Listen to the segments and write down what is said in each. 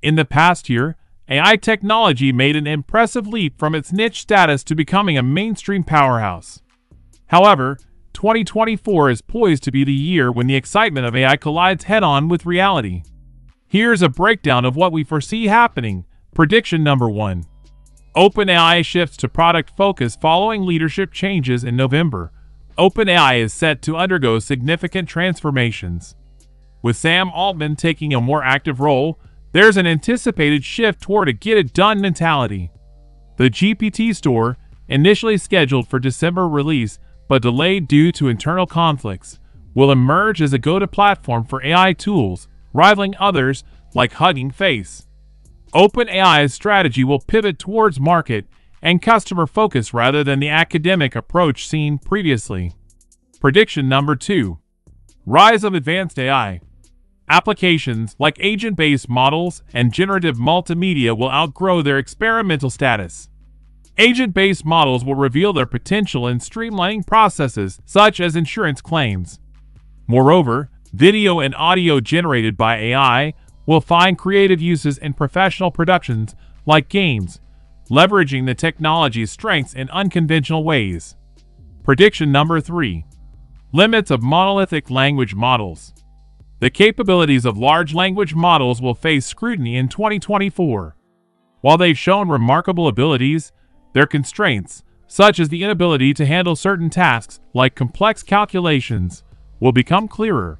In the past year, AI technology made an impressive leap from its niche status to becoming a mainstream powerhouse. However, 2024 is poised to be the year when the excitement of AI collides head on with reality. Here's a breakdown of what we foresee happening. Prediction number one OpenAI shifts to product focus following leadership changes in November. OpenAI is set to undergo significant transformations. With Sam Altman taking a more active role, there's an anticipated shift toward a get it done mentality. The GPT store, initially scheduled for December release but delayed due to internal conflicts, will emerge as a go to platform for AI tools, rivaling others like Hugging Face. OpenAI's strategy will pivot towards market and customer focus rather than the academic approach seen previously. Prediction number two Rise of Advanced AI. Applications like agent based models and generative multimedia will outgrow their experimental status. Agent based models will reveal their potential in streamlining processes such as insurance claims. Moreover, video and audio generated by AI will find creative uses in professional productions like games, leveraging the technology's strengths in unconventional ways. Prediction number 3 Limits of monolithic language models. The capabilities of large language models will face scrutiny in 2024. While they've shown remarkable abilities, their constraints, such as the inability to handle certain tasks like complex calculations, will become clearer.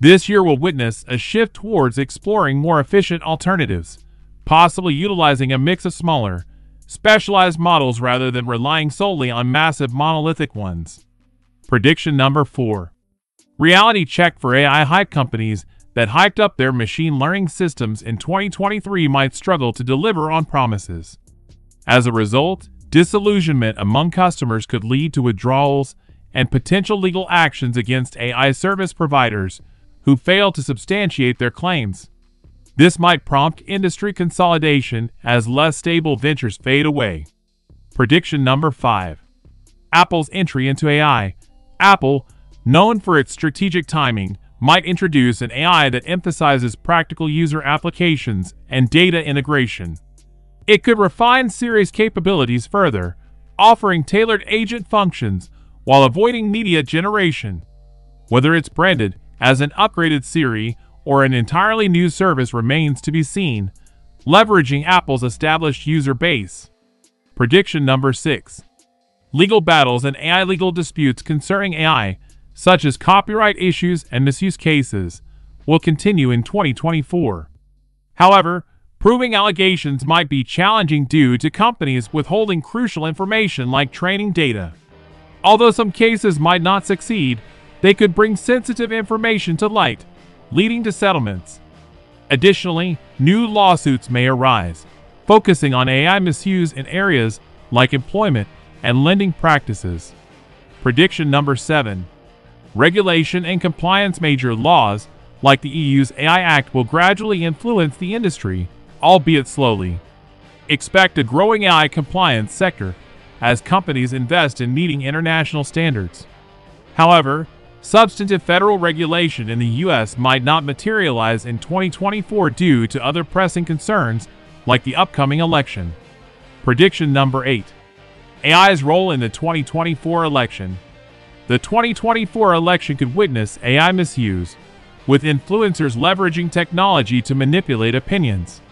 This year will witness a shift towards exploring more efficient alternatives, possibly utilizing a mix of smaller, specialized models rather than relying solely on massive monolithic ones. Prediction number 4 Reality check for AI hype companies that hyped up their machine learning systems in 2023 might struggle to deliver on promises. As a result, disillusionment among customers could lead to withdrawals and potential legal actions against AI service providers who fail to substantiate their claims. This might prompt industry consolidation as less stable ventures fade away. Prediction number 5 Apple's entry into AI. Apple, known for its strategic timing, might introduce an AI that emphasizes practical user applications and data integration. It could refine Siri's capabilities further, offering tailored agent functions while avoiding media generation. Whether it's branded as an upgraded Siri or an entirely new service remains to be seen, leveraging Apple's established user base. Prediction number 6 Legal battles and AI legal disputes concerning AI, such as copyright issues and misuse cases, will continue in 2024. However, proving allegations might be challenging due to companies withholding crucial information like training data. Although some cases might not succeed, they could bring sensitive information to light, leading to settlements. Additionally, new lawsuits may arise, focusing on AI misuse in areas like employment and lending practices. Prediction number 7 Regulation and compliance major laws, like the EU's AI Act, will gradually influence the industry, albeit slowly. Expect a growing AI compliance sector as companies invest in meeting international standards. However, Substantive federal regulation in the U.S. might not materialize in 2024 due to other pressing concerns like the upcoming election. Prediction number 8 AI's role in the 2024 election. The 2024 election could witness AI misuse, with influencers leveraging technology to manipulate opinions.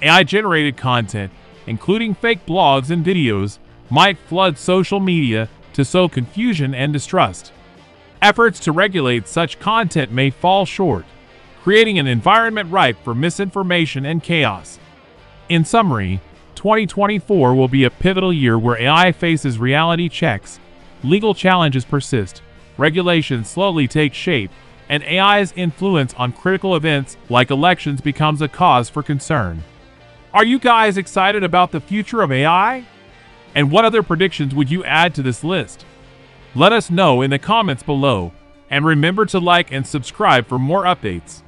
AI generated content, including fake blogs and videos, might flood social media to sow confusion and distrust. Efforts to regulate such content may fall short, creating an environment ripe for misinformation and chaos. In summary, 2024 will be a pivotal year where AI faces reality checks, legal challenges persist, regulations slowly take shape, and AI's influence on critical events like elections becomes a cause for concern. Are you guys excited about the future of AI? And what other predictions would you add to this list? Let us know in the comments below, and remember to like and subscribe for more updates.